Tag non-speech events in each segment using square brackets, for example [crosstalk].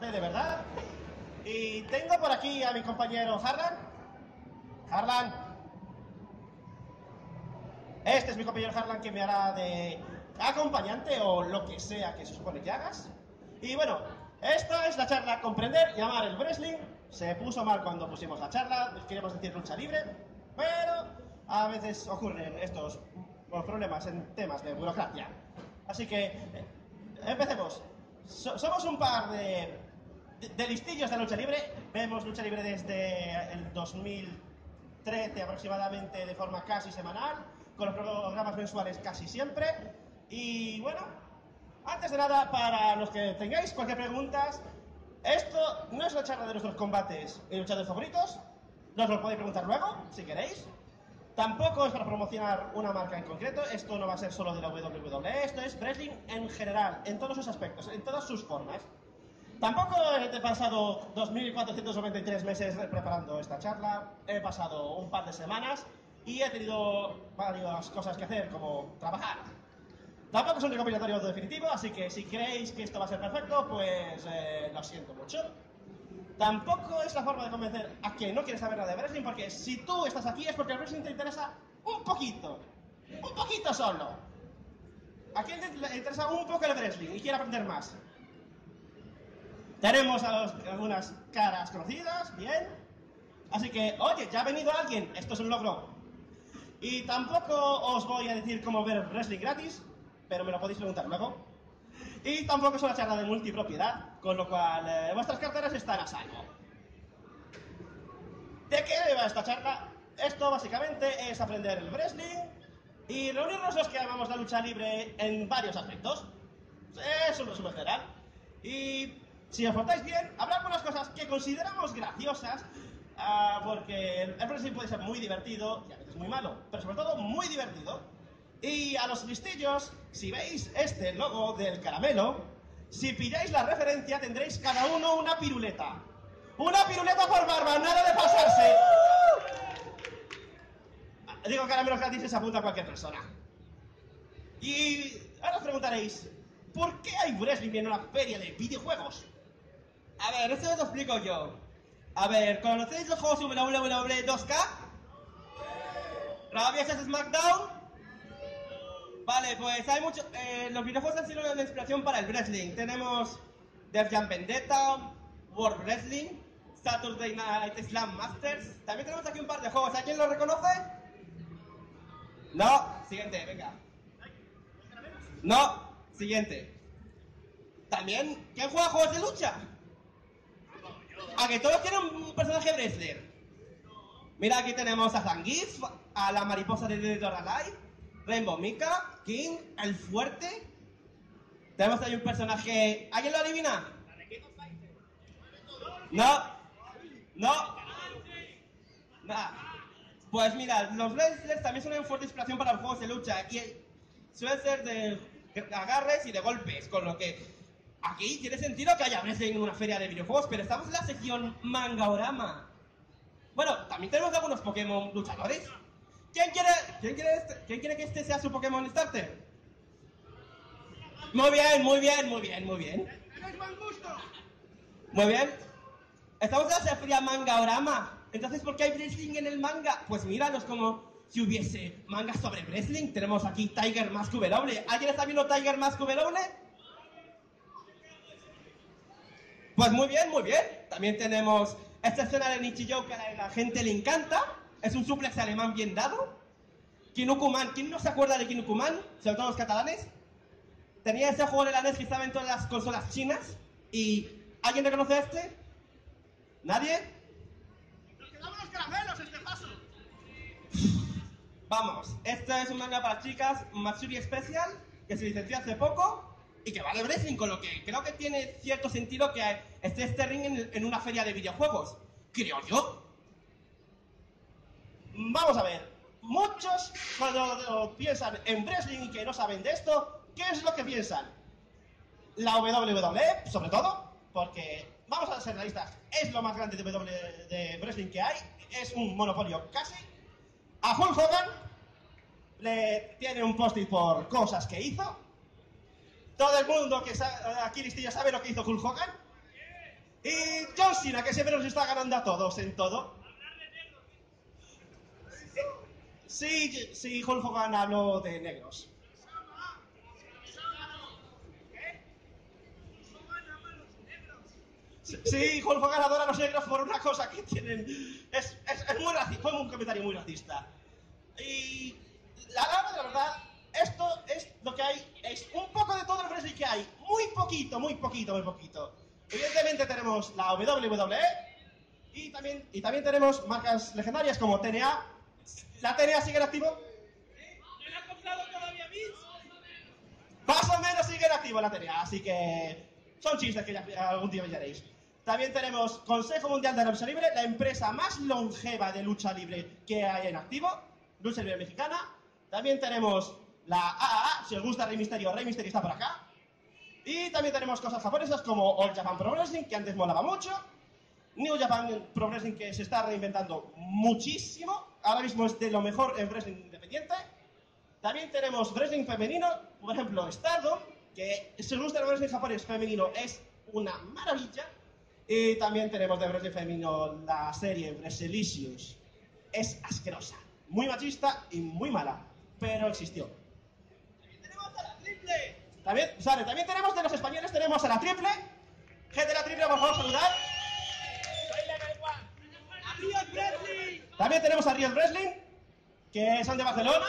de verdad. Y tengo por aquí a mi compañero Harlan. Harlan. Este es mi compañero Harlan que me hará de acompañante o lo que sea que se supone que hagas. Y bueno, esta es la charla Comprender y amar el wrestling. Se puso mal cuando pusimos la charla, queremos decir lucha libre, pero a veces ocurren estos problemas en temas de burocracia. Así que eh, empecemos. So- somos un par de, de, listillos de lucha libre. Vemos lucha libre desde el 2013 aproximadamente de forma casi semanal, con los programas mensuales casi siempre. Y bueno, antes de nada, para los que tengáis cualquier pregunta, esto no es una charla de nuestros combates y luchadores favoritos. Nos lo podéis preguntar luego, si queréis. Tampoco es para promocionar una marca en concreto, esto no va a ser solo de la WWE, esto es wrestling en general, en todos sus aspectos, en todas sus formas. Tampoco he pasado 2.493 meses preparando esta charla, he pasado un par de semanas y he tenido varias cosas que hacer, como trabajar. Tampoco es un recopilatorio definitivo, así que si creéis que esto va a ser perfecto, pues eh, lo siento mucho. Tampoco es la forma de convencer a quien no quiere saber nada de wrestling, porque si tú estás aquí es porque el wrestling te interesa un poquito. Un poquito solo. ¿A quién le interesa un poco el wrestling y quiere aprender más? Tenemos a los- algunas caras conocidas, bien. Así que, oye, ya ha venido alguien, esto es un logro. Y tampoco os voy a decir cómo ver wrestling gratis, pero me lo podéis preguntar luego. Y tampoco es una charla de multipropiedad, con lo cual eh, vuestras carteras están a salvo. ¿De qué va esta charla? Esto básicamente es aprender el wrestling y reunirnos los que amamos la lucha libre en varios aspectos. Es un resumen general. Y si os portáis bien, habrá algunas cosas que consideramos graciosas, ah, porque el wrestling puede ser muy divertido y a veces muy malo, pero sobre todo muy divertido. Y a los listillos, si veis este logo del caramelo, si pilláis la referencia tendréis cada uno una piruleta. Una piruleta por barba, nada de pasarse. Ah, Digo caramelos gratis se apunta a cualquier persona. Y ahora os preguntaréis, ¿por qué hay wrestling en una feria de videojuegos? A ver, eso lo explico yo. A ver, ¿conocéis los juegos WWE 2K? ¿Raw vs SmackDown? Vale, pues hay mucho. eh, los videojuegos han sido una inspiración para el wrestling. Tenemos Def Jam Vendetta, World Wrestling, Saturday Night Slam Masters. También tenemos aquí un par de juegos. ¿Alguien lo reconoce? No. Siguiente, venga. No. Siguiente. También, ¿quién juega juegos de lucha? A que todos tienen un personaje wrestler. Mira, aquí tenemos a Zangief, a la mariposa de Dead or Alive, Rainbow Mika, King, el fuerte. Tenemos ahí un personaje. ¿Alguien lo adivina? No. No. Nah. Pues mira, los wrestlers también son una fuerte inspiración para los juegos de lucha y suelen ser de agarres y de golpes, con lo que aquí tiene sentido que haya wrestling en una feria de videojuegos, pero estamos en la sección Mangaorama. Bueno, también tenemos algunos Pokémon luchadores. ¿Quién quiere, quién quiere, este- quién quiere que este sea su Pokémon starter? Muy bien, muy bien, muy bien, muy bien. Muy bien. Estamos en la feria Mangaorama. Entonces, ¿por qué hay wrestling en el manga? Pues míralos como si hubiese manga sobre wrestling. Tenemos aquí Tiger Mask W. ¿Alguien está viendo Tiger Mask W? Pues muy bien, muy bien. También tenemos esta escena de Nichijou que a la gente le encanta. Es un suplex alemán bien dado. Kinukuman. ¿Quién no se acuerda de Kinukuman? Sobre todo los catalanes. Tenía ese juego de la NES que estaba en todas las consolas chinas. ¿Y alguien reconoce a este? ¿Nadie? ¡Nos quedamos los caramelos este paso! Vamos, este es un manga para chicas, Matsuri Special, que se licenció hace poco y que va de wrestling, con lo que creo que tiene cierto sentido que esté este ring en, en una feria de videojuegos. Creo yo. Vamos a ver, muchos cuando piensan en wrestling y que no saben de esto, ¿qué es lo que piensan? La WWE, sobre todo, porque vamos a ser realistas, es lo más grande de, W de wrestling que hay, es un monopolio casi. A Hulk Hogan le tiene un post-it por cosas que hizo. Todo el mundo que sa- aquí listillo sabe lo que hizo Hulk Hogan. Y John Cena, que siempre nos está ganando a todos en todo. Sí, sí, Hulk Hogan habló de negros. Sí, Hulk Hogan adora a los negros por una cosa que tienen. Es, es, es muy racista, fue un comentario muy racista. Y la la verdad, esto es lo que hay, es un poco de todo el wrestling que hay. Muy poquito, muy poquito, muy poquito. Evidentemente tenemos la WWE y también, y también tenemos marcas legendarias como TNA. ¿La TNA sigue en activo? ¿No la ha comprado todavía? Más o menos sigue en activo la TNA, así que son chistes que ya, algún día veréis. También tenemos Consejo Mundial de la Lucha Libre, la empresa más longeva de lucha libre que hay en activo, Lucha Libre Mexicana. También tenemos la AAA, si os gusta Rey Misterio, Rey Misterio está por acá. Y también tenemos cosas japonesas como All Japan Pro Wrestling, que antes molaba mucho. New Japan Pro Wrestling, que se está reinventando muchísimo. Ahora mismo es de lo mejor en wrestling independiente. También tenemos wrestling femenino, por ejemplo, Stardom, que si os gusta el wrestling japonés femenino es una maravilla. Y también tenemos de wrestling femenino la serie Wrestlicious. Es asquerosa, muy machista y muy mala, pero existió. ¡Tenemos a la triple! También, Sare, también tenemos de los españoles, tenemos a la triple. Gente de la triple, por favor, saludar. También tenemos a Real Wrestling, que son de Barcelona.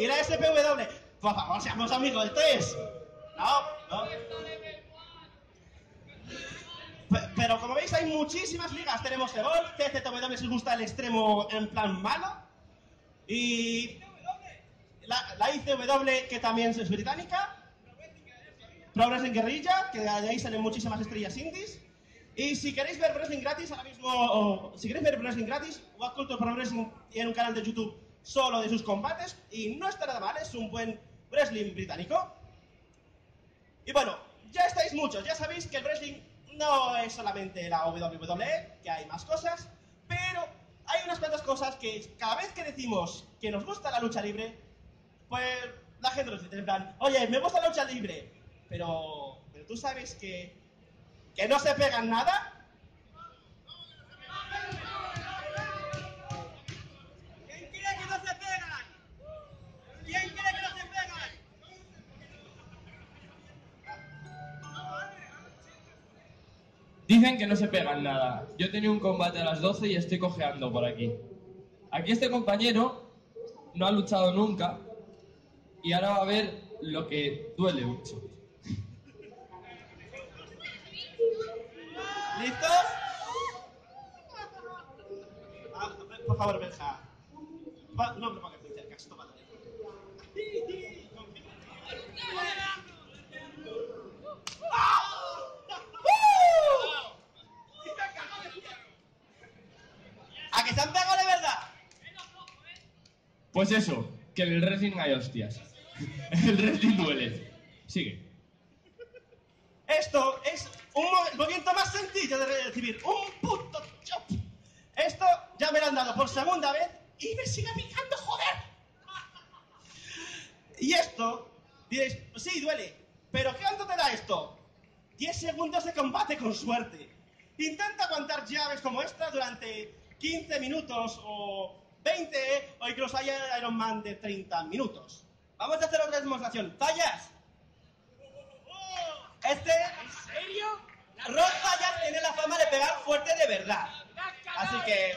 Y la SPW. Por favor, seamos amigos, esto es. No, no. Pe- Pero como veis, hay muchísimas ligas. Tenemos Ebol, CZW si os gusta el extremo en plan malo. Y la, la ICW, que también es británica. Pro Wrestling Guerrilla, que de ahí salen muchísimas estrellas indies. Y si queréis ver wrestling gratis, ahora mismo, o si queréis ver wrestling gratis, What Culture Pro Wrestling tiene un canal de YouTube solo de sus combates y no está nada mal, es un buen wrestling británico. Y bueno, ya estáis muchos, ya sabéis que el wrestling no es solamente la WWE, que hay más cosas, pero hay unas cuantas cosas que cada vez que decimos que nos gusta la lucha libre, pues la gente nos dice en plan, oye, me gusta la lucha libre, pero, pero tú sabes que, que no se pegan nada. ¿Quién quiere que no se pegan? ¿Quién quiere que no se pegan? Dicen que no se pegan nada. Yo tenía un combate a las 12 y estoy cojeando por aquí. Aquí este compañero no ha luchado nunca y ahora va a ver lo que duele mucho. ¿Listos? Ah, por favor, Benja. Va- no me pongas muy cerca, esto va a doler. ¿A que se han pegado de verdad? Pues eso, que en el wrestling hay hostias. [laughs] El wrestling duele. Sigue. Esto es un mo- movimiento más sencillo de recibir. Un puto chop. Esto ya me lo han dado por segunda vez y me sigue picando, joder. Y esto, diréis, sí, duele. Pero ¿cuánto te da esto? 10 segundos de combate con suerte. Intenta aguantar llaves como esta durante 15 minutos o 20 o incluso hay Iron Man de 30 minutos. Vamos a hacer otra demostración. ¿Fallas? Este... ¿En serio? Rod Fallas tiene la fama de pegar fuerte de verdad. Así que...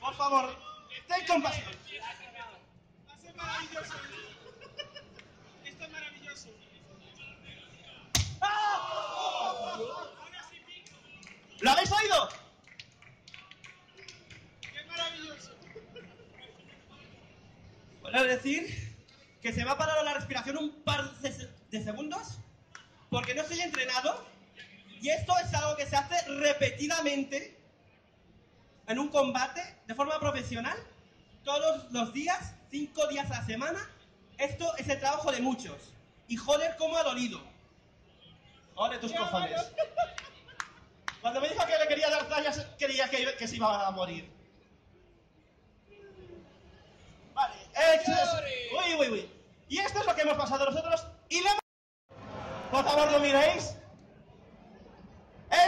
Por favor, ten compasión. Va a ser maravilloso. Esto es maravilloso. Ahora sí pico. ¿Lo habéis oído? ¡Qué maravilloso! ¿Puedo decir que se me ha parado la respiración un par de segundos? Porque no estoy entrenado y esto es algo que se hace repetidamente en un combate de forma profesional, todos los días, cinco días a la semana. Esto es el trabajo de muchos. Y joder, cómo ha dolido. Ole tus cojones. Cuando me dijo que le quería dar tallas, creía que, que se iba a morir. Vale, esto es... Uy, uy, uy. Y esto es lo que hemos pasado nosotros y lo hemos... Por favor, no miréis.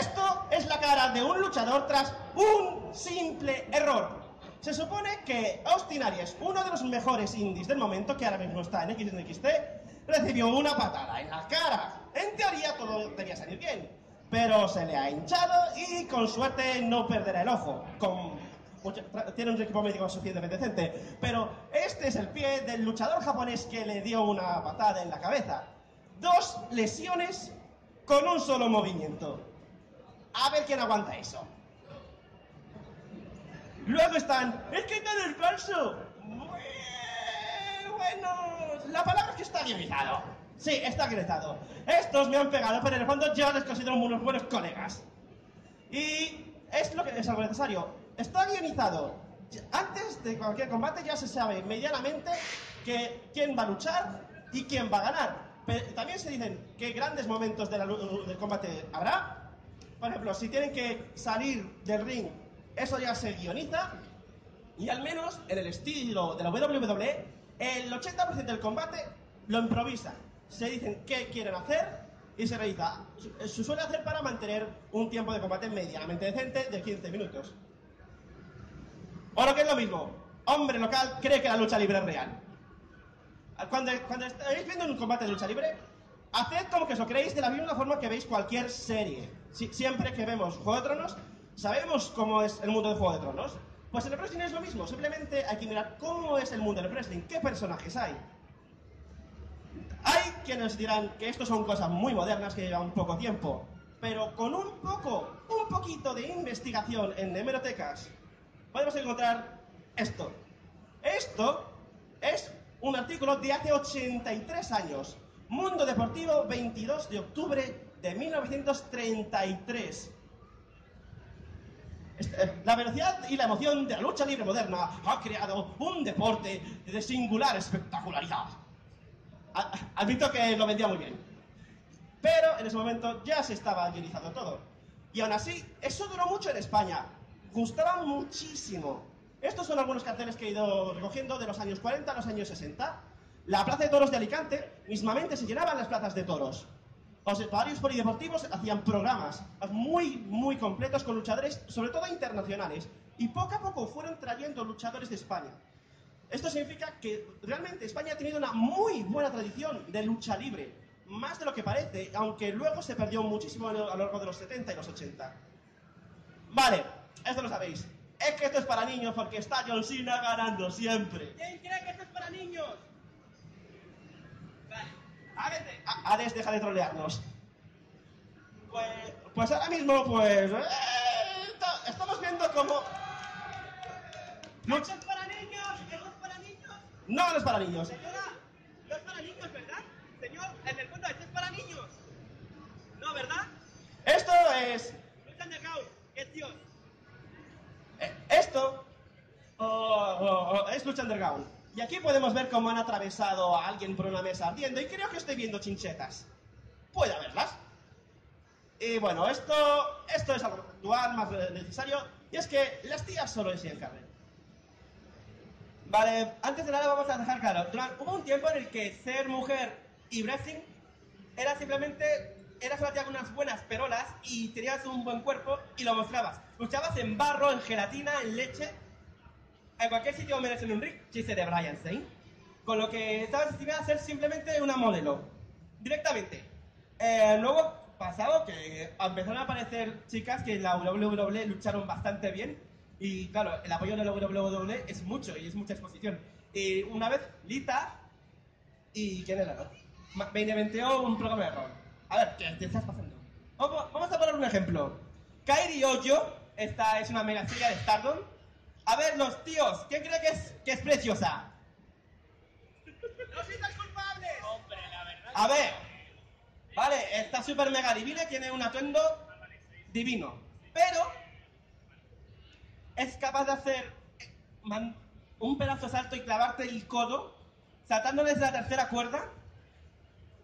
Esto es la cara de un luchador tras un simple error. Se supone que Austin Aries, uno de los mejores indies del momento, que ahora mismo está en XNXT, recibió una patada en la cara. En teoría todo debía salir bien, pero se le ha hinchado y con suerte no perderá el ojo. Con tra- tiene un equipo médico suficientemente decente, pero este es el pie del luchador japonés que le dio una patada en la cabeza. Dos lesiones con un solo movimiento. A ver quién aguanta eso. Luego están, es que es falso. Bueno, la palabra es que está guionizado. Sí, está guionizado. Estos me han pegado, pero en el fondo yo les considero unos buenos colegas. Y es lo que es algo necesario. Está guionizado. Antes de cualquier combate ya se sabe medianamente que quién va a luchar y quién va a ganar. Pero también se dicen qué grandes momentos de la lu- del combate habrá. Por ejemplo, si tienen que salir del ring, eso ya se guioniza. Y al menos en el estilo de la WWE, el 80% del combate lo improvisan. Se dicen qué quieren hacer y se realiza. Se se suele hacer para mantener un tiempo de combate medianamente decente de 15 minutos. O lo que es lo mismo, hombre local cree que la lucha libre es real. Cuando, cuando estáis viendo un combate de lucha libre, haced como que os lo creéis de la misma forma que veis cualquier serie. Si- siempre que vemos Juego de Tronos, sabemos cómo es el mundo de Juego de Tronos. Pues en el wrestling es lo mismo, simplemente hay que mirar cómo es el mundo del wrestling, qué personajes hay. Hay quienes dirán que esto son cosas muy modernas que llevan poco tiempo, pero con un poco, un poquito de investigación en hemerotecas, podemos encontrar esto. Esto es un artículo de hace 83 años. Mundo Deportivo, 22 de octubre de 1933. Este, eh, La velocidad y la emoción de la lucha libre moderna ha creado un deporte de singular espectacularidad. Admito que lo vendía muy bien. Pero en ese momento ya se estaba guionizando todo. Y aún así, eso duró mucho en España. Gustaba muchísimo. Estos son algunos carteles que he ido recogiendo de los años 40 a los años 60. La plaza de toros de Alicante mismamente se llenaban las plazas de toros. Los varios polideportivos hacían programas muy, muy completos con luchadores, sobre todo internacionales. Y poco a poco fueron trayendo luchadores de España. Esto significa que realmente España ha tenido una muy buena tradición de lucha libre, más de lo que parece, aunque luego se perdió muchísimo a lo a lo largo de los 70 y los 80. Vale, esto lo sabéis. Es que esto es para niños porque está John Cena ganando siempre. ¿Quién cree que esto es para niños? Vale. Hades, deja de trolearnos. Pues, pues ahora mismo, pues... eh, esta- estamos viendo como... ¿Esto es para niños? ¿Esto es para niños? No, no es para niños. Señora, no es para niños, ¿verdad? Señor, en el fondo, esto es para niños. No, ¿verdad? Esto es... Lucha Underground, es Dios. Eh, Esto oh, oh, oh, es lucha underground. Y aquí podemos ver cómo han atravesado a alguien por una mesa ardiendo y creo que estoy viendo chinchetas. Puede haberlas. Y bueno, esto, esto es algo actual, más necesario, y es que las tías solo enseñan carne. Vale, antes de nada vamos a dejar claro, durante- hubo un tiempo en el que ser mujer y wrestling era simplemente, eras una tía con unas buenas perolas y tenías un buen cuerpo y lo mostrabas. Luchabas en barro, en gelatina, en leche, en cualquier sitio donde mereces un ring, chiste de Brian Zane. Con lo que estabas destinada a ser simplemente una modelo. Directamente. Eh, luego pasado que empezaron a aparecer chicas que en la WWE lucharon bastante bien. Y claro, el apoyo de la WWE es mucho y es mucha exposición. Y una vez, Lita y ¿quién era? Ma- Me inventó un programa de rol. A ver, ¿qué te estás pasando? Vamos, vamos a poner un ejemplo. Kairi Ojo, esta es una mega estrella de Stardom. A ver, los tíos, ¿quién cree que es, que es preciosa? ¡No sientas culpable! Hombre, la verdad. A ver, vale, está súper mega divina, tiene un atuendo divino. Pero es capaz de hacer un pedazo salto y clavarte el codo, saltando desde la tercera cuerda.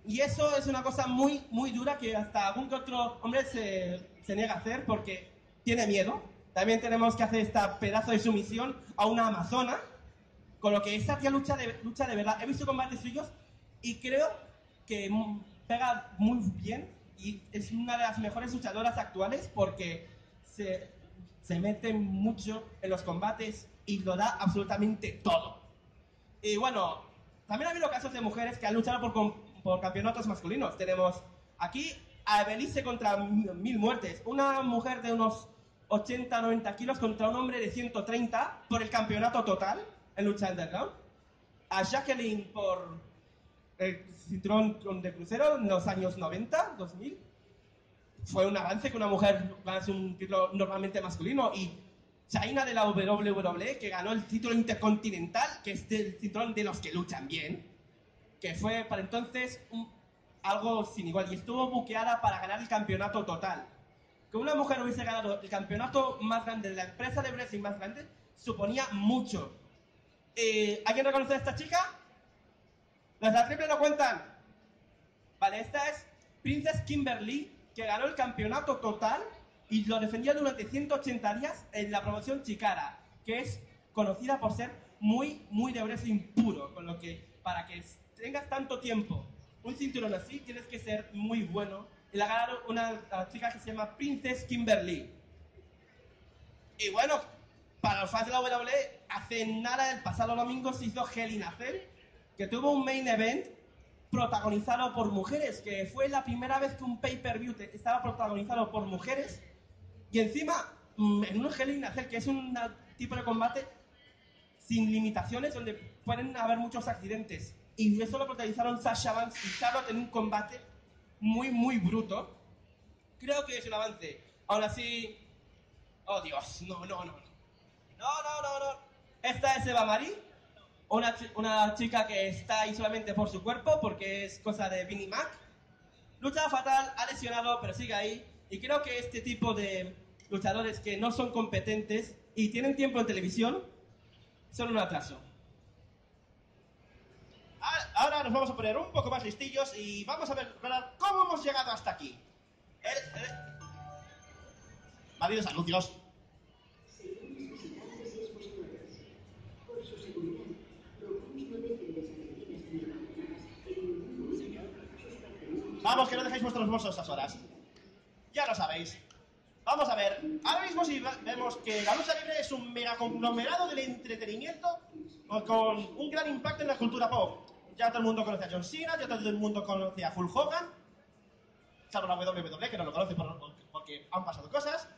Y eso es una cosa muy, muy dura que hasta algún que otro hombre se, se niega a hacer porque tiene miedo. También tenemos que hacer este pedazo de sumisión a una amazona. Con lo que esa tía lucha de, lucha de verdad. He visto combates suyos y creo que pega muy bien y es una de las mejores luchadoras actuales porque se, se mete mucho en los combates y lo da absolutamente todo. Y bueno, también ha habido casos de mujeres que han luchado por, por campeonatos masculinos. Tenemos aquí a Belice contra Mil Muertes, una mujer de unos 80-90 kilos contra un hombre de 130 por el campeonato total en lucha underground. A Jacqueline por el cinturón de crucero en los años 90, 2000. Fue un avance que una mujer ganase un título normalmente masculino y China de la WWE que ganó el título intercontinental, que es el cinturón de los que luchan bien, que fue para entonces un- algo sin igual y estuvo buqueada para ganar el campeonato total. Que una mujer hubiese ganado el campeonato más grande de la empresa de wrestling más grande suponía mucho. Eh, ¿Alguien reconoce a esta chica? ¿Las de la triple no cuentan? Vale, esta es Princess Kimberly, que ganó el campeonato total y lo defendía durante 180 días en la promoción Chikara, que es conocida por ser muy, muy de wrestling puro, con lo que para que tengas tanto tiempo un cinturón así, tienes que ser muy bueno. Y la ganaron una chica que se llama Princess Kimberly. Y bueno, para los fans de la WWE, hace nada, el pasado domingo se hizo Hell in a Cell, que tuvo un main event protagonizado por mujeres, que fue la primera vez que un pay-per-view estaba protagonizado por mujeres, y encima, mm, en un Hell in a Cell, que es un tipo de combate sin limitaciones, donde pueden haber muchos accidentes. Y eso lo protagonizaron Sasha Banks y Charlotte en un combate muy, muy bruto. Creo que es un avance. Aún así... Oh, Dios. No, no, no. No, no, no, no. Esta es Eva Marie. Una, chi- una chica que está ahí solamente por su cuerpo, porque es cosa de Vinnie Mac. Lucha fatal, ha lesionado, pero sigue ahí. Y creo que este tipo de luchadores que no son competentes y tienen tiempo en televisión son un atraso. Ahora nos vamos a poner un poco más listillos y vamos a ver cómo hemos llegado hasta aquí. El, el... Maridos anuncios. Vamos, que no dejéis vuestros bolsos esas horas. Ya lo sabéis. Vamos a ver. Ahora mismo si ve- vemos que la lucha libre es un mega conglomerado del entretenimiento con un gran impacto en la cultura pop. Ya todo el mundo conoce a John Cena, ya todo el mundo conoce a Hulk Hogan, salvo la WWE, que no lo conoce por- porque han pasado cosas.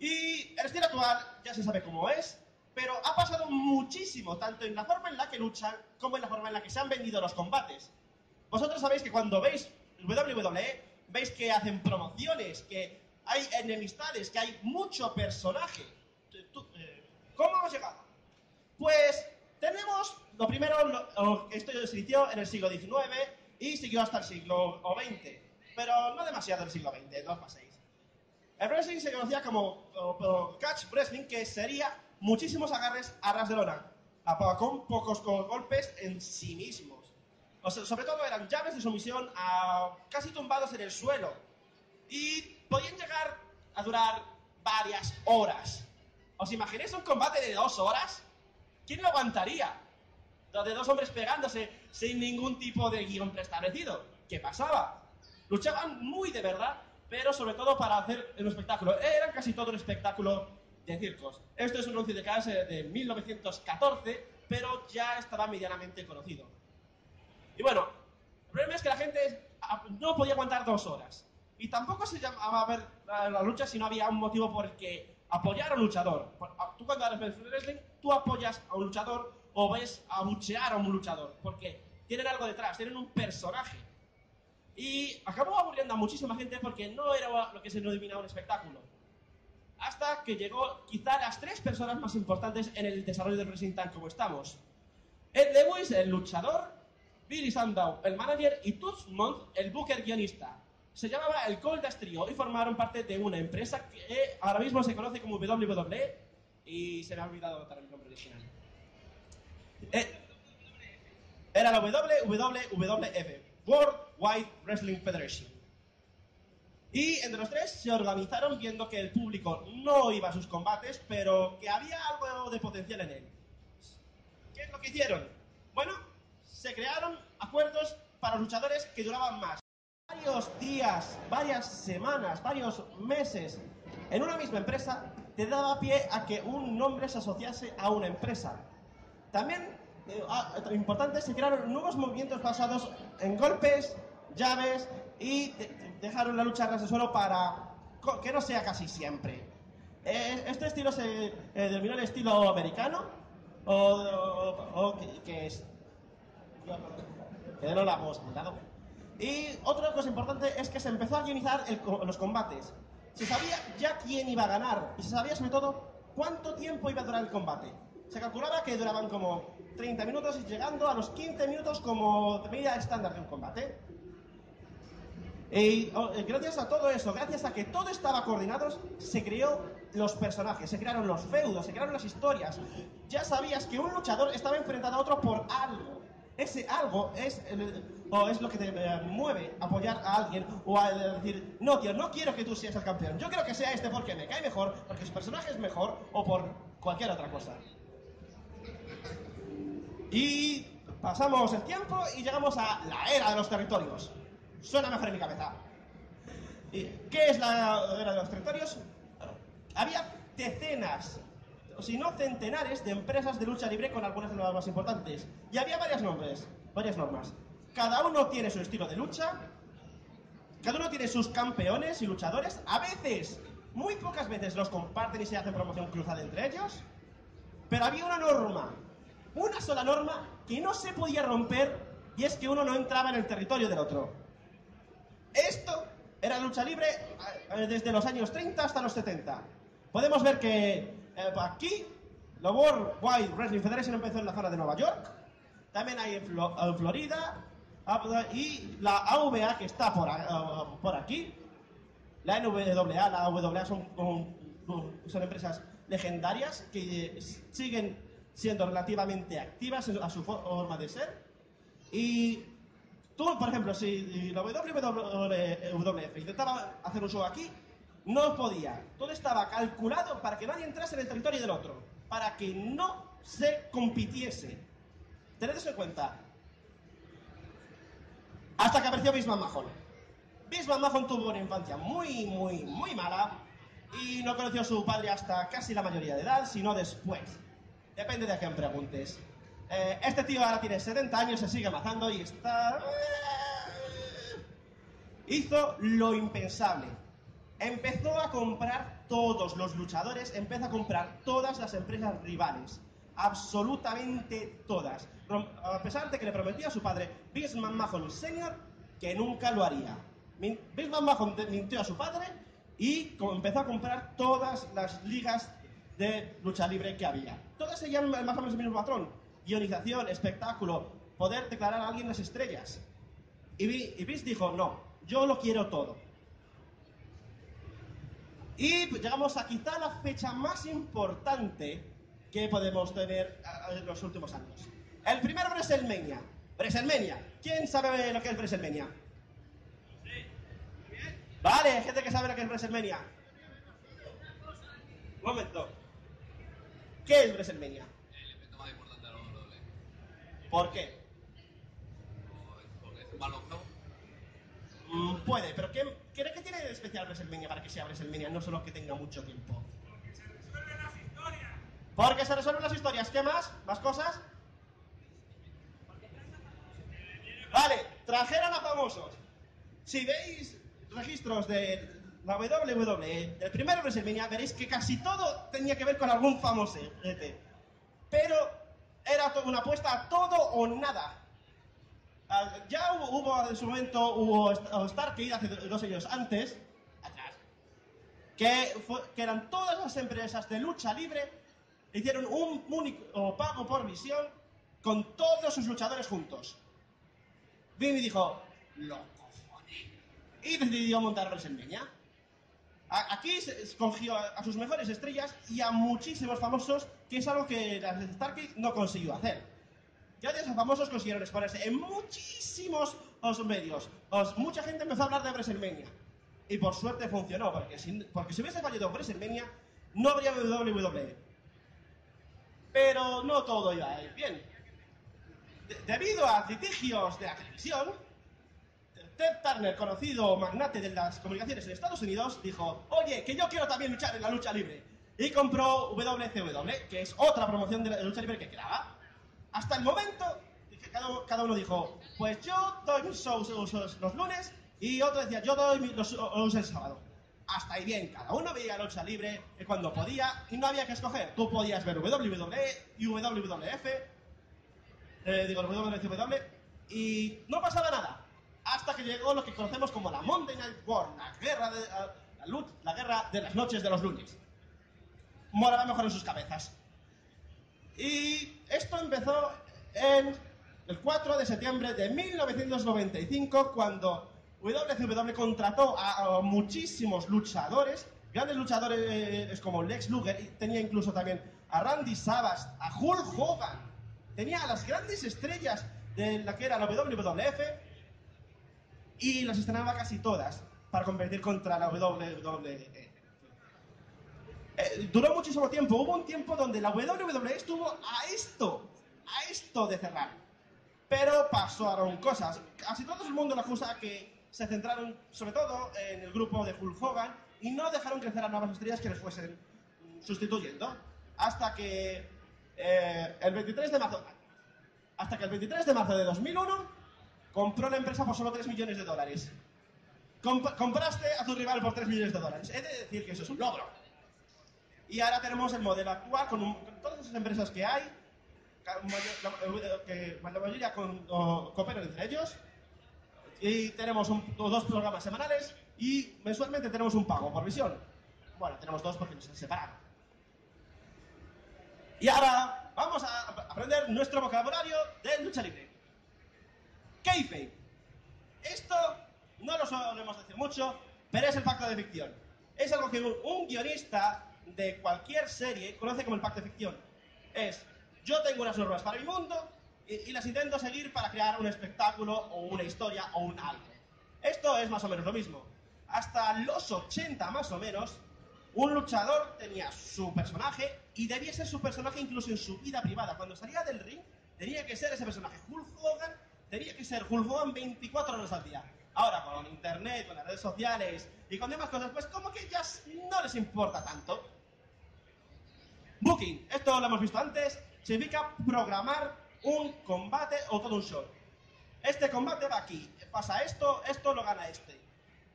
Y el estilo actual ya se sabe cómo es, pero ha pasado muchísimo, tanto en la forma en la que luchan como en la forma en la que se han vendido los combates. Vosotros sabéis que cuando veis WWE, veis que hacen promociones, que hay enemistades, que hay mucho personaje. Eh, ¿Cómo hemos llegado? Pues tenemos, lo primero, lo- esto se inició en el siglo XIX y siguió hasta el siglo XX, pero no demasiado el siglo XX, no os paséis. El wrestling se conocía como o- catch wrestling, que sería muchísimos agarres a ras de lona, con pocos co- golpes en sí mismos. O sea, sobre todo eran llaves de sumisión a casi tumbados en el suelo. Y podían llegar a durar varias horas. ¿Os imagináis un combate de dos horas? ¿Quién lo aguantaría? De dos hombres pegándose sin ningún tipo de guion preestablecido. ¿Qué pasaba? Luchaban muy de verdad, pero sobre todo para hacer un espectáculo. Eran casi todo un espectáculo de circos. Esto es un anuncio de clase de 1914, pero ya estaba medianamente conocido. Y bueno, el problema es que la gente ah, no podía aguantar dos horas. Y tampoco se llamaba a ver la, lucha si no había un motivo por el que apoyar a un luchador. Ah, Tú cuando haces wrestling, tú apoyas a un luchador o ves a a un luchador. Porque tienen algo detrás, tienen un personaje. Y acabó aburriendo a muchísima gente porque no era lo que se denominaba un espectáculo. Hasta que llegó quizá las tres personas más importantes en el desarrollo del wrestling tal como estamos. Ed Lewis, el luchador, Billy Sandow, el manager, y Toots Month, el booker guionista. Se llamaba el Goldust Trio y formaron parte de una empresa que ahora mismo se conoce como WWE y se me ha olvidado votar el nombre original. Eh, era la WWF, World Wide Wrestling Federation. Y entre los tres se organizaron viendo que el público no iba a sus combates, pero que había algo de potencial en él. ¿Qué es lo que hicieron? Bueno, se crearon acuerdos para luchadores que duraban más. varios días, varias semanas, varios meses en una misma empresa, te daba pie a que un nombre se asociase a una empresa. También, eh, ah, importante, se crearon nuevos movimientos basados en golpes, llaves y de- dejaron la lucha ras de suelo para que no sea casi siempre. Eh, este estilo se eh, denominó el estilo americano, o, o- o que, que es... Que no lo hemos apuntado. Y otra cosa importante es que se empezó a guionizar el los combates. Se sabía ya quién iba a ganar y se sabía sobre todo cuánto tiempo iba a durar el combate. Se calculaba que duraban como 30 minutos y llegando a los 15 minutos como medida estándar de un combate. Y oh, eh, gracias a todo eso, gracias a que todo estaba coordinado, se creó los personajes, se crearon los feudos, se crearon las historias. Ya sabías que un luchador estaba enfrentado a otro por algo. Ese algo es, o es lo que te eh, mueve a apoyar a alguien o a eh, decir, no, tío, no quiero que tú seas el campeón. Yo quiero que sea este porque me cae mejor, porque su personaje es mejor o por cualquier otra cosa. Y pasamos el tiempo y llegamos a la era de los territorios. Suena mejor en mi cabeza. ¿Y ¿Qué es la era de los territorios? Había decenas, si no centenares, de empresas de lucha libre con algunas de las más importantes. Y había varios nombres, varias normas. Cada uno tiene su estilo de lucha, cada uno tiene sus campeones y luchadores. A veces, muy pocas veces los comparten y se hacen promoción cruzada entre ellos. Pero había una norma, una sola norma que no se podía romper y es que uno no entraba en el territorio del otro. Esto era lucha libre eh, desde los años 30 hasta los 70. Podemos ver que eh, aquí la World Wide Wrestling Federation empezó en la zona de Nueva York, también hay en, Flo- en Florida ah, y la AVA que está por, por aquí. La NWA, la WA son, empresas legendarias que siguen siendo relativamente activas a su forma de ser. Y tú, por ejemplo, si la WWF intentaba hacer un show aquí, no podía. Todo estaba calculado para que nadie entrase en el territorio del otro, para que no se compitiese. Tened eso en cuenta. Hasta que apareció Bismarck Mahon. Bismarck Mahon tuvo una infancia muy, muy, muy mala y no conoció a su padre hasta casi la mayoría de edad, sino después. Depende de a quién preguntes. Eh, este tío ahora tiene 70 años, se sigue mazando y está... Hizo lo impensable. Empezó a comprar todos los luchadores, empezó a comprar todas las empresas rivales. Absolutamente todas. A pesar de que le prometía a su padre, Bismarck Mahon Sr., que nunca lo haría. Bismarck Mahon mintió a su padre y empezó a comprar todas las ligas de lucha libre que había. Todas seguían más o menos el mismo patrón. Guionización, espectáculo, poder declarar a alguien las estrellas. Y, Vi- y Vince dijo, no, yo lo quiero todo. Y pues, llegamos a quizá la fecha más importante que podemos tener en los últimos años. El primer WrestleMania. WrestleMania. ¿Quién sabe lo que es WrestleMania? Vale, gente que sabe lo que es WrestleMania. Un momento. ¿Qué es WrestleMania? El evento más importante de la WWE. ¿Por qué? Porque es un. Mm, puede, pero ¿qué, qué, qué tiene de especial WrestleMania para que sea WrestleMania? No solo que tenga mucho tiempo. Porque se resuelven las historias. ¿Qué más? ¿Más cosas? Vale, trajeron a famosos. Si veis registros de la WWE, del primer WrestleMania, veréis que casi todo tenía que ver con algún famoso. Pero era una apuesta a todo o nada. Ya hubo, hubo en su momento, hubo St- o Starcade hace do- dos años antes, atrás, que, fue- que eran todas las empresas de lucha libre, hicieron un único pago por visión con todos sus luchadores juntos. Vinny dijo, lo. Y decidió montar WrestleMania. Aquí escogió a, sus mejores estrellas y a muchísimos famosos, que es algo que las de Starkey no consiguió hacer. Gracias a famosos consiguieron exponerse en muchísimos os medios. Os- mucha gente empezó a hablar de WrestleMania. Y por suerte funcionó, porque si, porque si hubiese fallado WrestleMania, no habría WWE. Pero no todo iba a ir bien. De- debido a litigios de la televisión, Ted Turner, conocido magnate de las comunicaciones en Estados Unidos, dijo, oye, que yo quiero también luchar en la lucha libre. Y compró WCW, que es otra promoción de la lucha libre que creaba. Hasta el momento, cada, cada uno dijo, pues yo doy mis shows los, lunes y otro decía, yo doy mis- los shows el sábado. Hasta ahí bien, cada uno veía lucha libre cuando podía y no había que escoger. Tú podías ver WWE y WWF, eh, digo, WCW, y no pasaba nada. Hasta que llegó lo que conocemos como la Monday Night War, la guerra de, la, la lu- la guerra de las noches de los lunes. Moraba mejor en sus cabezas. Y esto empezó en el 4 de septiembre de 1995, cuando WCW contrató a, muchísimos luchadores, grandes luchadores como Lex Luger, tenía incluso también a Randy Savage, a Hulk Hogan, tenía a las grandes estrellas de la que era la WWF y las estrenaba casi todas para competir contra la WWE. Eh, duró muchísimo tiempo. Hubo un tiempo donde la WWE estuvo a esto, a esto de cerrar. Pero pasaron cosas. Casi todo el mundo lo acusa que se centraron sobre todo en el grupo de Hulk Hogan y no dejaron crecer a nuevas estrellas que les fuesen sustituyendo. Hasta que eh, el 23 de marzo, hasta que el 23 de marzo de 2001 compró la empresa por solo 3 millones de dólares. Comp- compraste a tu rival por 3 millones de dólares. He de decir que eso es un logro. Y ahora tenemos el modelo actual con, todas esas empresas que hay, que la mayoría cooperan entre ellos. Y tenemos dos programas semanales y mensualmente tenemos un pago por visión. Bueno, tenemos dos porque nos han separado. Y ahora vamos a aprender nuestro vocabulario de lucha libre. Kayfabe. Esto no lo solemos decir mucho, pero es el pacto de ficción. Es algo que un, guionista de cualquier serie conoce como el pacto de ficción. Es, yo tengo unas normas para mi mundo y, y las intento seguir para crear un espectáculo o una historia o un algo. Esto es más o menos lo mismo. Hasta los 80 más o menos, un luchador tenía su personaje y debía ser su personaje incluso en su vida privada. Cuando salía del ring, tenía que ser ese personaje. Hulk Hogan tenía que ser Hogan 24 horas al día. Ahora, con internet, con las redes sociales y con demás cosas, pues como que ya no les importa tanto. Booking, esto lo hemos visto antes, significa programar un combate o todo un show. Este combate va aquí, pasa esto, esto lo gana este.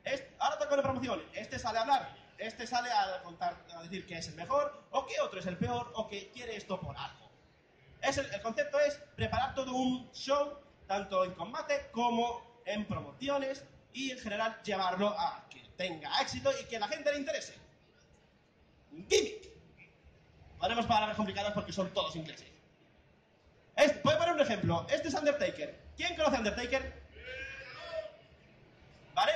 Es- ahora toca una promoción, este sale a hablar, este sale a contar, a decir que es el mejor, o que otro es el peor, o que quiere esto por algo. Es el, el concepto es preparar todo un show, tanto en combate como en promociones, y en general llevarlo a que tenga éxito y que a la gente le interese. Gimmick. Ponemos palabras complicadas porque son todos ingleses. Es- voy a poner un ejemplo. Este es Undertaker. ¿Quién conoce a Undertaker? ¿Vale?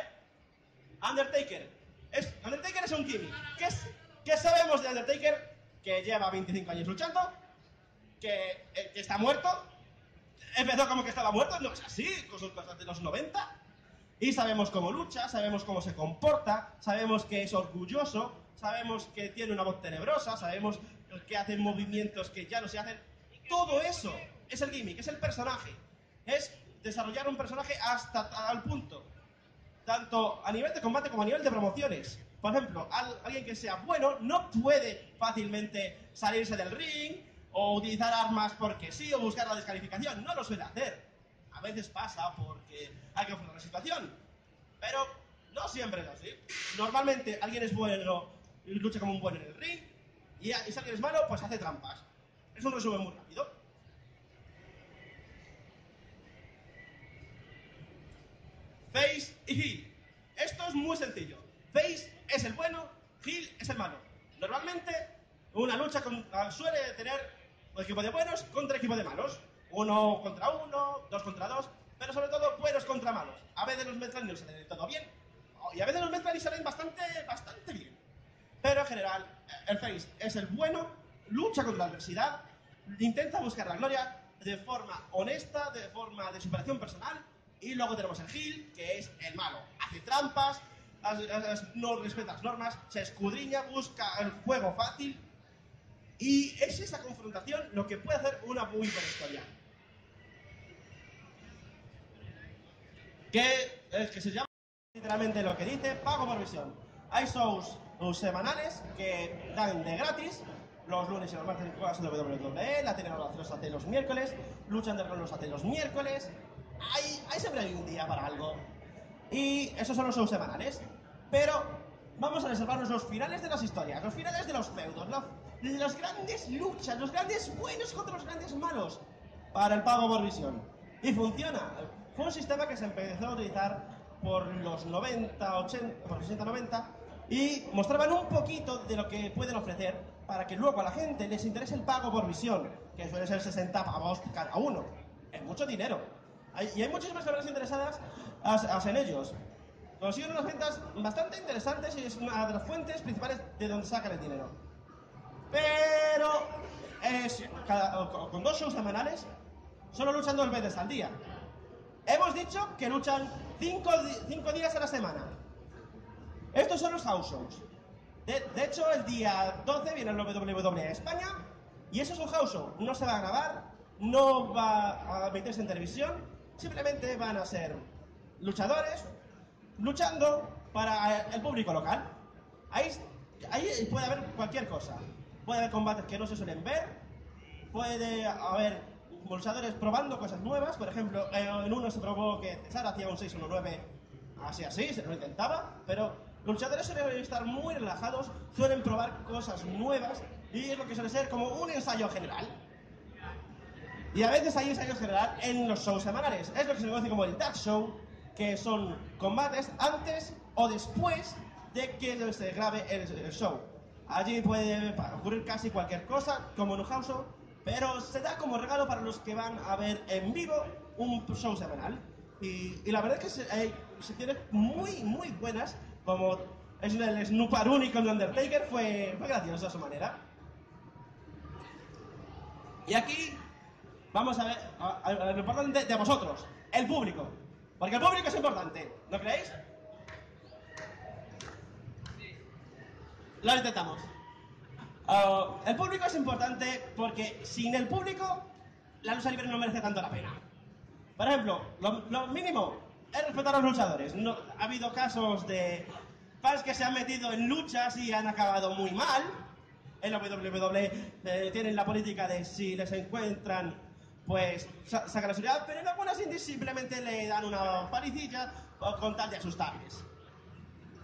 Undertaker. Undertaker es un gimmick. ¿Qué, sabemos de Undertaker? Que lleva 25 años luchando, que, eh, que está muerto. Empezó como que estaba muerto, no es así, cosas de los 90. Y sabemos cómo lucha, sabemos cómo se comporta, sabemos que es orgulloso, sabemos que tiene una voz tenebrosa, sabemos que hace movimientos que ya no se hacen. Todo eso es el gimmick, es el personaje. Es desarrollar un personaje hasta tal punto. Tanto a nivel de combate como a nivel de promociones. Por ejemplo, al- alguien que sea bueno no puede fácilmente salirse del ring o utilizar armas porque sí o buscar la descalificación. No lo suele hacer. A veces pasa porque hay que afrontar la situación. Pero no siempre es así. Normalmente alguien es bueno lucha como un bueno en el ring. Y, si alguien es malo, pues hace trampas. Es un resumen muy rápido. Face y Heel. Esto es muy sencillo. Face es el bueno, Heel es el malo. Normalmente, una lucha suele tener equipo de buenos contra equipo de malos. Uno contra uno, dos contra dos, pero sobre todo buenos contra malos. A veces los mezclan y salen del todo bien, y a veces los mezclan y salen bastante, bastante bien. Pero en general, el face es el bueno, lucha contra la adversidad, intenta buscar la gloria de forma honesta, de forma de superación personal, y luego tenemos el heel, que es el malo. Hace trampas, as- as- no respeta las normas, se escudriña, busca el juego fácil, y es esa confrontación lo que puede hacer una muy buena historia. Que es que se llama literalmente lo que dice, pago por visión. Hay shows semanales que dan de gratis, los lunes y los martes juegas en WWE, la tienen los hace los miércoles, Lucha Underground los hace los miércoles, hay, hay siempre hay un día para algo. Y esos son los shows semanales. Pero vamos a reservarnos los finales de las historias, los finales de los feudos, los, las grandes luchas, los grandes buenos contra los grandes malos para el pago por visión. Y funciona. Fue un sistema que se empezó a utilizar por los 90, 80, por los 60, 90 y mostraban un poquito de lo que pueden ofrecer para que luego a la gente les interese el pago por visión, que suele ser 60 pavos cada uno. Es mucho dinero. Hay- y hay muchísimas personas interesadas as- as en ellos. Consiguen unas ventas bastante interesantes y es una de las fuentes principales de donde sacan el dinero. Pero con dos shows semanales, solo luchan dos veces al día. Hemos dicho que luchan cinco, cinco días a la semana. Estos son los house shows. De, de hecho, el día 12 viene el WWE a España y eso es un house show. No se va a grabar, no va a meterse en televisión, simplemente van a ser luchadores luchando para el público local. Ahí, ahí puede haber cualquier cosa. Puede haber combates que no se suelen ver, puede haber luchadores probando cosas nuevas. Por ejemplo, eh, en uno se probó que César hacía un 619 así así, se lo intentaba, pero luchadores suelen estar muy relajados, suelen probar cosas nuevas y es lo que suele ser como un ensayo general. Y a veces hay ensayo general en los shows semanales. Es lo que se conoce como el dark show, que son combates antes o después de que se grabe el show. Allí puede ocurrir casi cualquier cosa, como en un house pero se da como regalo para los que van a ver en vivo un show semanal. Y, la verdad es que se, hay secciones muy, muy buenas, como es el Snoopar único de Undertaker, fue, fue gracioso a su manera. Y aquí vamos a ver lo importante de vosotros, el público. Porque el público es importante, ¿no creéis? Lo intentamos. Ah, el público es importante porque sin el público la lucha libre no merece tanto la pena. Por ejemplo, lo, lo mínimo es respetar a los luchadores. No, ha habido casos de fans que se han metido en luchas y han acabado muy mal. En la WWE eh, tienen la política de si les encuentran, pues sa- sacan la seguridad, pero en algunas indies simplemente le dan una palicilla con tal de asustarles.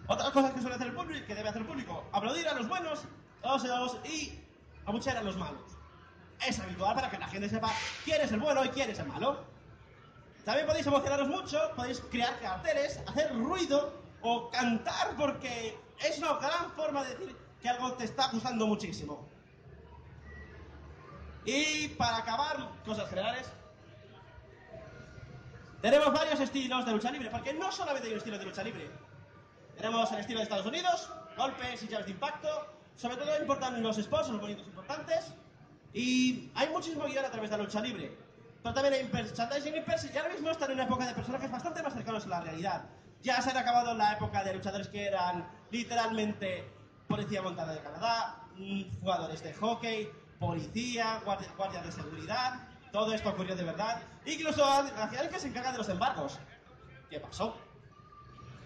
Otras cosas que suele hacer el público, que debe hacer el público, aplaudir a los buenos o sea, os- y abuchear a los malos. Es habitual para que la gente sepa quién es el bueno y quién es el malo. También podéis emocionaros mucho, podéis crear carteles, hacer ruido o cantar porque es una gran forma de decir que algo te está gustando muchísimo. Y para acabar, cosas generales, tenemos varios estilos de lucha libre, porque no solamente hay un estilo de lucha libre. Tenemos el estilo de Estados Unidos, golpes y llaves de impacto. Sobre todo importan los spots, los movimientos importantes. Y hay muchísimo guion a través de la lucha libre. Pero también hay merchandising y pers- y ahora mismo están en una época de personajes bastante más cercanos a la realidad. Ya se han acabado la época de luchadores que eran literalmente policía montada de Canadá, mm, jugadores de hockey, policía, guardia, guardia de seguridad. Todo esto ocurrió de verdad. Incluso el que se encarga de los embargos. ¿Qué pasó?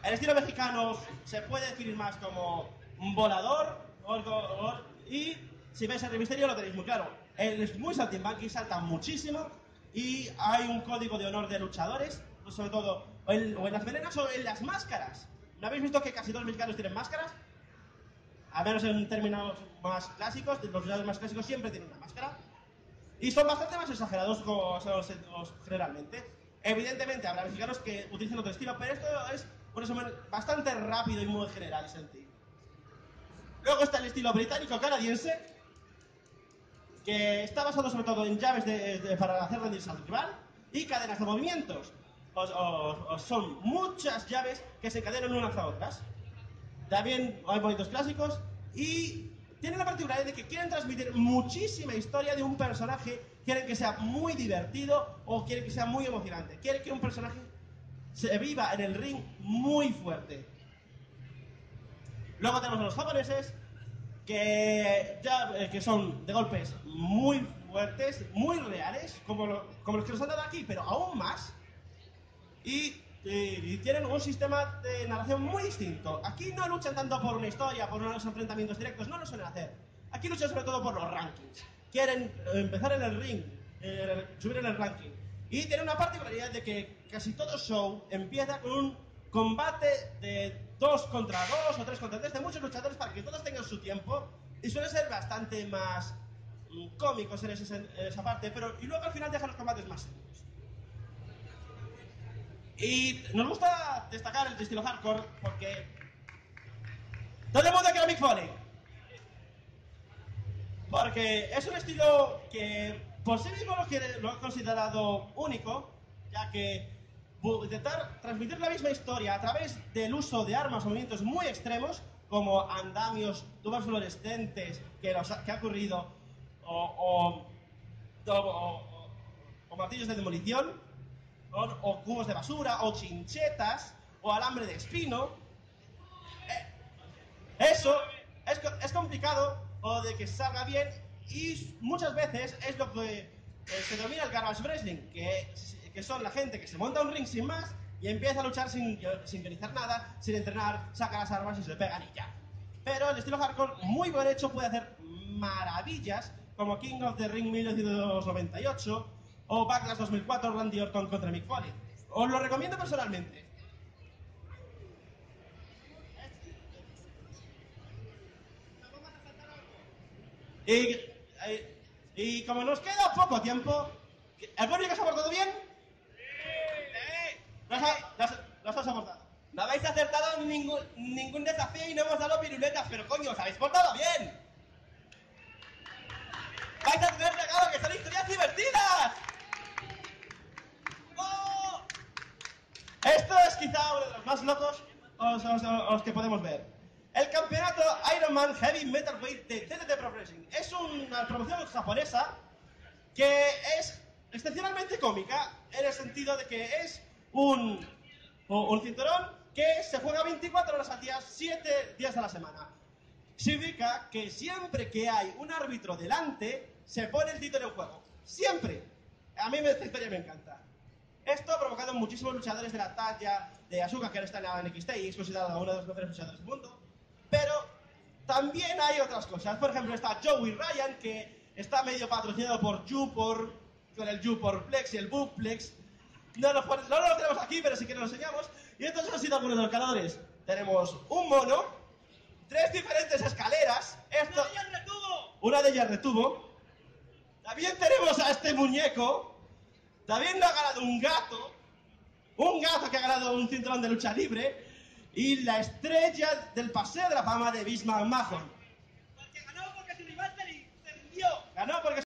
El estilo mexicano se puede definir más como volador o- y si ves el misterio lo tenéis muy claro. Él es muy saltimbanqui, salta muchísimo y hay un código de honor de luchadores, sobre todo o en, o en las melenas o en las máscaras. ¿No habéis visto que casi todos los mexicanos tienen máscaras? A menos en términos más clásicos, los luchadores más clásicos siempre tienen una máscara. Y son bastante más exagerados como generalmente. Evidentemente habrá mexicanos que utilizan otro estilo, pero esto es un resumen bastante rápido y muy general sencillo. Luego está el estilo británico-canadiense, que está basado sobre todo en llaves para hacer rendirse al rival y cadenas de movimientos. O- o- o son muchas llaves que se encadenan unas a otras. También hay movimientos clásicos y tienen la particularidad de que quieren transmitir muchísima historia de un personaje, quieren que sea muy divertido o quieren que sea muy emocionante. Quieren que un personaje se viva en el ring muy fuerte. Luego tenemos a los japoneses, que, ya, eh, que son de golpes muy fuertes, muy reales, como, lo- como los que nos han dado aquí, pero aún más. Y y, y tienen un sistema de narración muy distinto. Aquí no luchan tanto por una historia, por unos enfrentamientos directos, no lo suelen hacer. Aquí luchan sobre todo por los rankings. Quieren empezar en el ring, eh, subir en el ranking. Y tiene una particularidad de que casi todo show empieza con un combate de dos contra dos o tres contra tres de muchos luchadores para que todos tengan su tiempo y suele ser bastante más mm, cómicos en, ese en esa parte, pero y luego al final dejan los combates más serios. Y nos gusta destacar el estilo hardcore porque todo el mundo quiere Mick Foley. Porque es un estilo que por sí mismo lo, quiere- lo ha considerado único, ya que intentar transmitir la misma historia a través del uso de armas o movimientos muy extremos, como andamios, tubos fluorescentes, que, nos ha, que ha ocurrido, o, o- o- o- martillos de demolición, o, cubos de basura, o chinchetas, o alambre de espino. Eh, Eso es, es complicado o de que salga bien y muchas veces es lo que eh, se denomina el garbage wrestling, que, que son la gente que se monta un ring sin más y empieza a luchar sin, sin organizar nada, sin entrenar, saca las armas y se le pegan y ya. Pero el estilo hardcore, muy buen hecho, puede hacer maravillas, como King of the Ring 1998 o Backlash 2004 Randy Orton contra Mick Foley. Os lo recomiendo personalmente. Y, eh, y como nos queda poco tiempo, ¿el público se ha portado bien? ¡Sí! ¿Los, ha- los, los has soportado? No habéis acertado ningún, ningún desafío y no hemos dado piruletas, pero coño, os habéis portado bien. ¡Vais a tener regalo que son historias divertidas! ¡Oh! Esto es quizá uno de los más locos os, os- os que podemos ver. El campeonato Ironman Heavy Metalweight de TTT Pro Wrestling es una promoción japonesa que es excepcionalmente cómica en el sentido de que es un, un cinturón que se juega 24 horas al día, 7 días a la semana. Significa que siempre que hay un árbitro delante, se pone el título en juego. Siempre. A mí esta historia me encanta. Esto ha provocado muchísimos luchadores de la talla de Asuka, que ahora está en la NXT y es considerada una de las mejores luchadoras del mundo. Pero también hay otras cosas. Por ejemplo, está Joey Ryan, que está medio patrocinado por Jupor, con el Jupor Plex y el Bookplex no lo, no lo tenemos aquí, pero sí que nos lo enseñamos. Y entonces han sido algunos de los ganadores. Tenemos un mono, tres diferentes escaleras. Esto, ¡Una de ellas retuvo! Una de ellas retuvo. También tenemos a este muñeco. También lo ha ganado un gato. Un gato que ha ganado un cinturón de lucha libre. Y la estrella del Paseo de la Fama de Bismarck Mahon. Porque ganó porque su rival se rindió. Ganó porque